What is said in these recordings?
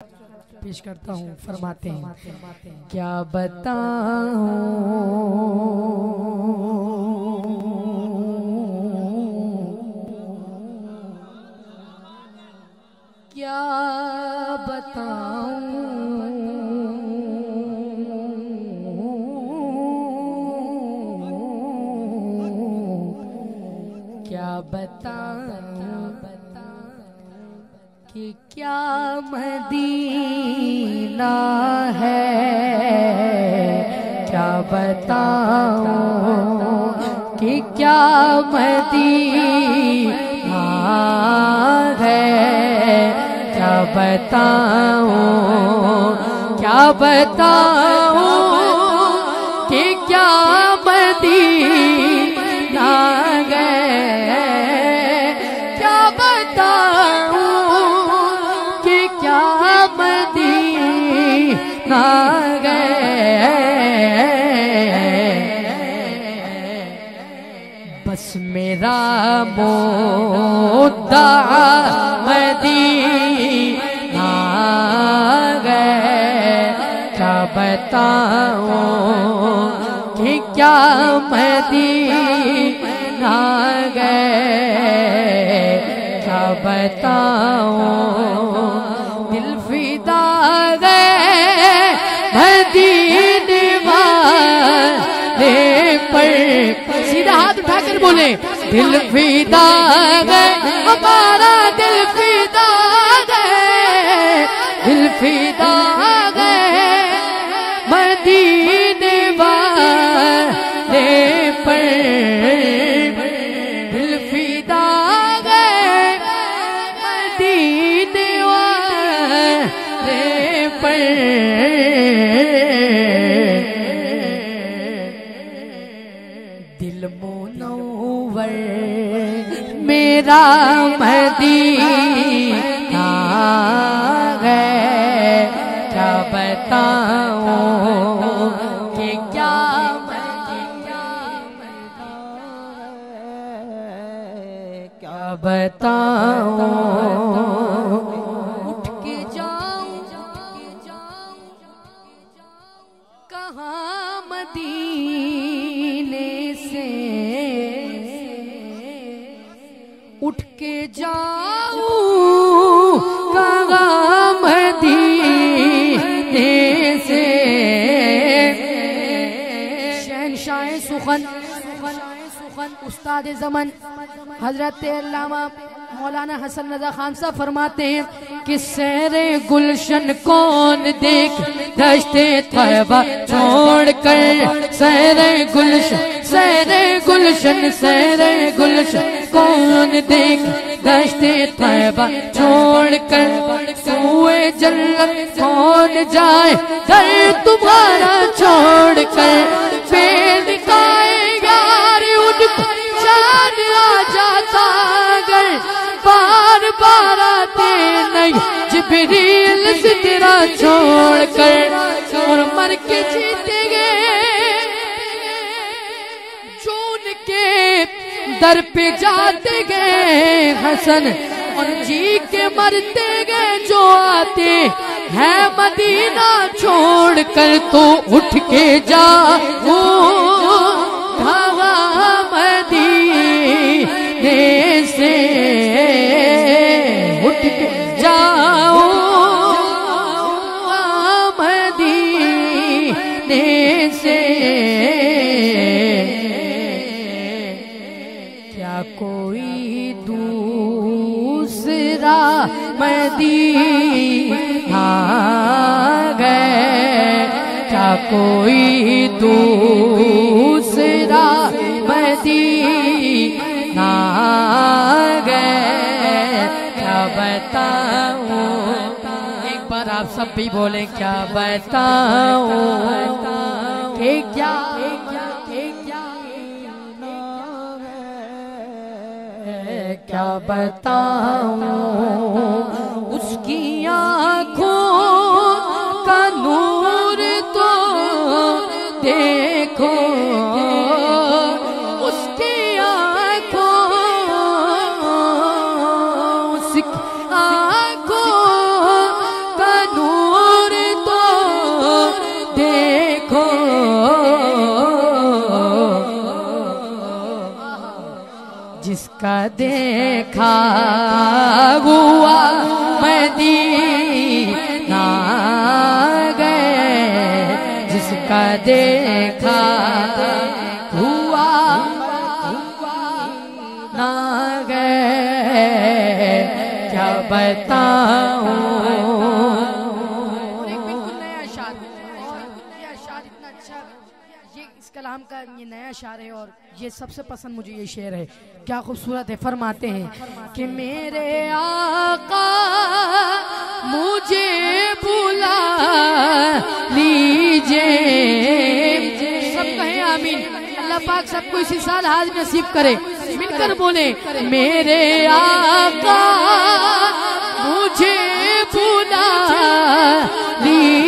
पेश करता हूँ फरमाते हैं। क्या बताऊँ? क्या बताऊँ? क्या बताऊँ? मदीना है। क्या बताऊँ कि क्या मदीना है? क्या बताऊँ क्या बताऊँ? मेरा मदी मदीना गए। क्या कि क्या मदीना गए? दिल गए हमारा दिल फिदा गए दिल फिदा गए मुनवर मेरा मदीना है। क्या बताऊँ कि क्या क्या बताऊँ उठ के जाऊँ से। शहनशाह सुखन उस्ताद जमन, हज़रत मौलाना हसन रजा खान साहब फरमाते हैं कि सैरे गुलशन कौन देख दश्ते तैबा छोड़ कर सैरे गुलशन सैरे गुलशन सैरे गुलशन। कौन देख दश्ते तैबा छोड़ कर सुए जन्नत कौन जाए? दर तुम्हारा छोड़ कर यार उनको आ जाता बार बार आते नहीं, जिबरील से तेरा छोड़ कर और मर के जीते दर पे जाते गए हसन और जी के मरते गए जो आते है मदीना छोड़ कर तो उठ के जा। कोई दूसरा मदीना गए क्या कोई दूसरा मदीना गए क्या बताऊँ। एक बार आप सब भी बोले क्या बताऊँ? कि क्या क्या बताऊँ। जिसका देखा हुआ मदीना गए जिसका देखा हुआ ना गए। क्या बताऊँ? कलाम का ये नया शार है और ये सबसे पसंद मुझे ये शेर है। क्या खूबसूरत है, फरमाते हैं कि मेरे आका मुझे बुला लीजिए। सब कहें आमीन। अल्लाह पाक सबको इसी साल हाज नसीब करे। मिलकर बोले, मेरे आका मुझे बुला लीजिए।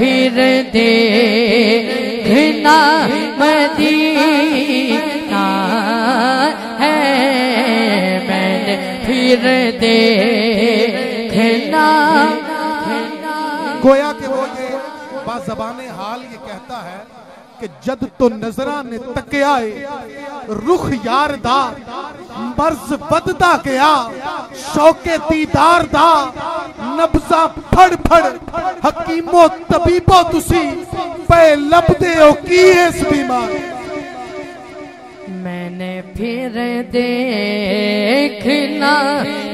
फिर देखना मदीना है। मैंने फिर देखना गोया के वो ये बाजबाने हाल ये कहता है कि जद तो नजरा ने तकिया है, रुख यार दा मर्ज बददा गया शौके दीदार दा ਨਬਜ਼ਾ ਫੜ ਫੜ ਹਕੀਮੋ ਤਬੀਬੋ ਤੁਸੀਂ ਪਏ ਲੱਭਦੇ ਹੋ ਕੀ ਇਸ ਬਿਮਾਰੀ मैंने फिर देखना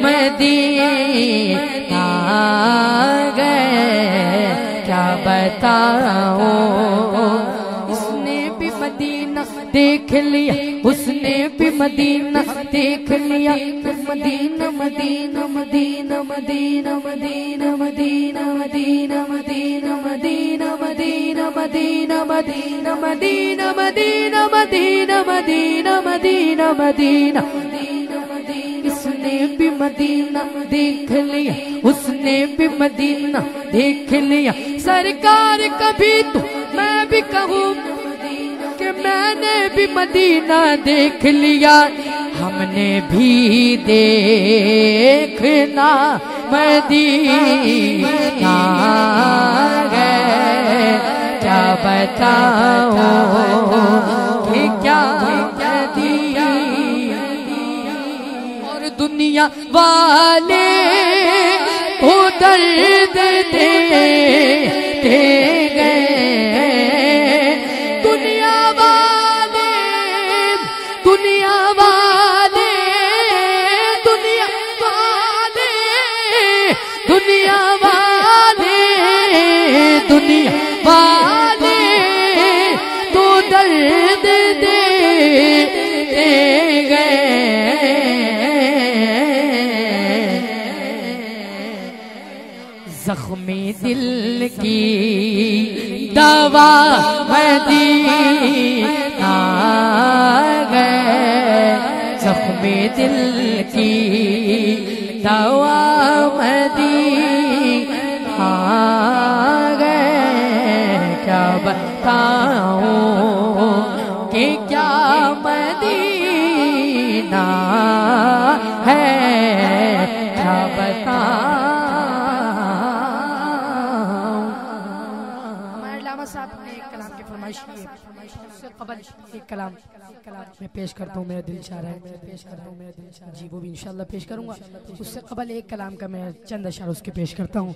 मदीना गए क्या बताऊँ देख लिया उसने भी मदीना देख लिया Medina Medina Medina Medina Medina Medina Medina Medina Medina Medina Medina Medina Medina Medina Medina Medina Medina Medina इसने भी मदीना देख लिया उसने भी मदीना देख लिया सरकार कभी तो मैं भी कहूँ मैंने भी मदीना देख लिया, हमने भी देखना मदीना गए। क्या बताओ कि क्या और दुनिया वाले को दर्द दे दे गए वाले तो दर्द दे गए। जख्मी दिल की दवा मदीना गए। जख्मी दिल की दवा मदीना बताऊँ कि क्या मदीना है? क्या बताऊँ? हमारे लामा साहब ने एक कलाम की फरमाइश की उससे कबल एक कलाम, मैं पेश करता हूँ, मेरा दिल चाह रहा है। मैं पेश करता हूँ मेरा दिल चाह जी, वो भी इंशाल्लाह पेश करूँगा। उससे कबल एक कलाम का मैं चंद अशार उसके पेश करता हूँ।